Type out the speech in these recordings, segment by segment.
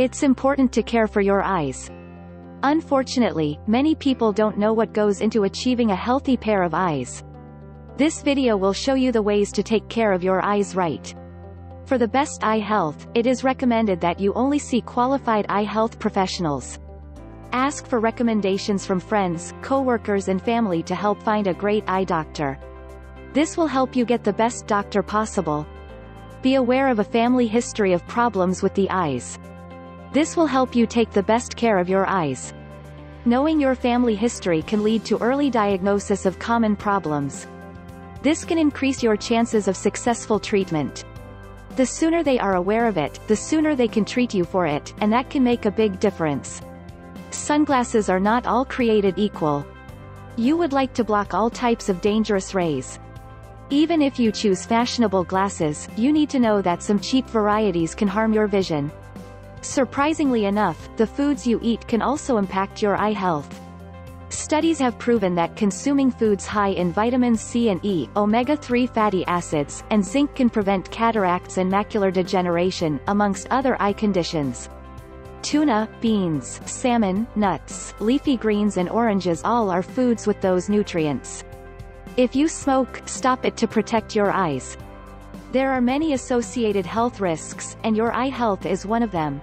It's important to care for your eyes. Unfortunately, many people don't know what goes into achieving a healthy pair of eyes. This video will show you the ways to take care of your eyes right. For the best eye health, it is recommended that you only see qualified eye health professionals. Ask for recommendations from friends, coworkers and family to help find a great eye doctor. This will help you get the best doctor possible. Be aware of a family history of problems with the eyes. This will help you take the best care of your eyes. Knowing your family history can lead to early diagnosis of common problems. This can increase your chances of successful treatment. The sooner they are aware of it, the sooner they can treat you for it, and that can make a big difference. Sunglasses are not all created equal. You would like to block all types of dangerous rays. Even if you choose fashionable glasses, you need to know that some cheap varieties can harm your vision. Surprisingly enough, the foods you eat can also impact your eye health. Studies have proven that consuming foods high in vitamins C and E, omega-3 fatty acids, and zinc can prevent cataracts and macular degeneration, amongst other eye conditions. Tuna, beans, salmon, nuts, leafy greens and oranges all are foods with those nutrients. If you smoke, stop it to protect your eyes. There are many associated health risks, and your eye health is one of them.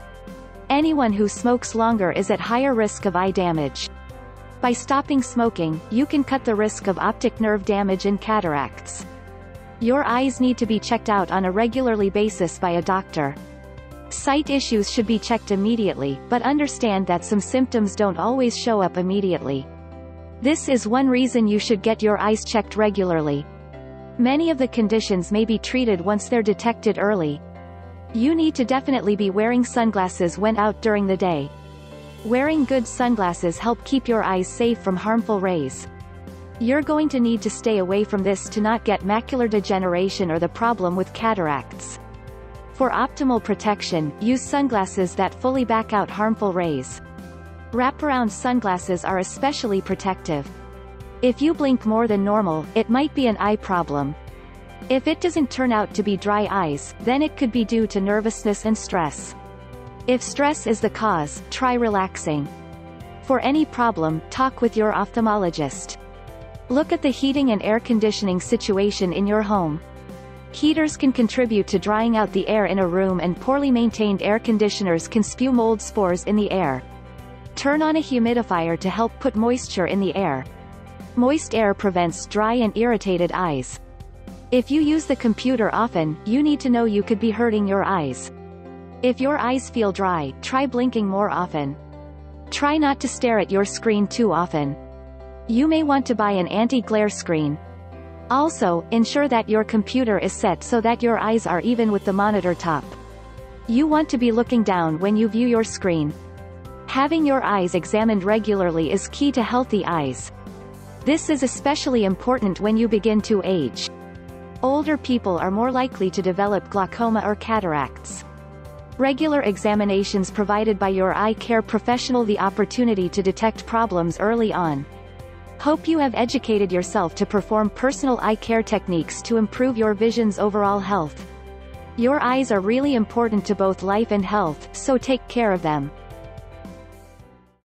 Anyone who smokes longer is at higher risk of eye damage. By stopping smoking, you can cut the risk of optic nerve damage and cataracts. Your eyes need to be checked out on a regularly basis by a doctor. Sight issues should be checked immediately, but understand that some symptoms don't always show up immediately. This is one reason you should get your eyes checked regularly. Many of the conditions may be treated once they're detected early. You need to definitely be wearing sunglasses when out during the day. Wearing good sunglasses help keep your eyes safe from harmful rays. You're going to need to stay away from this to not get macular degeneration or the problem with cataracts. For optimal protection, use sunglasses that fully back out harmful rays. Wraparound sunglasses are especially protective. If you blink more than normal, it might be an eye problem. If it doesn't turn out to be dry eyes, then it could be due to nervousness and stress. If stress is the cause, try relaxing. For any problem, talk with your ophthalmologist. Look at the heating and air conditioning situation in your home. Heaters can contribute to drying out the air in a room and poorly maintained air conditioners can spew mold spores in the air. Turn on a humidifier to help put moisture in the air. Moist air prevents dry and irritated eyes. If you use the computer often, you need to know you could be hurting your eyes. If your eyes feel dry, try blinking more often. Try not to stare at your screen too often. You may want to buy an anti-glare screen. Also, ensure that your computer is set so that your eyes are even with the monitor top. You want to be looking down when you view your screen. Having your eyes examined regularly is key to healthy eyes. This is especially important when you begin to age. Older people are more likely to develop glaucoma or cataracts. Regular examinations provided by your eye care professional the opportunity to detect problems early on. Hope you have educated yourself to perform personal eye care techniques to improve your vision's overall health. Your eyes are really important to both life and health, so take care of them.